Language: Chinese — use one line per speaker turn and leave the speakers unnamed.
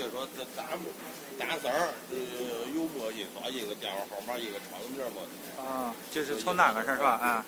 就说这单单子儿呃，有墨印刷一个电话号码，一个厂名儿嘛。
啊，就是从那个上是吧？啊。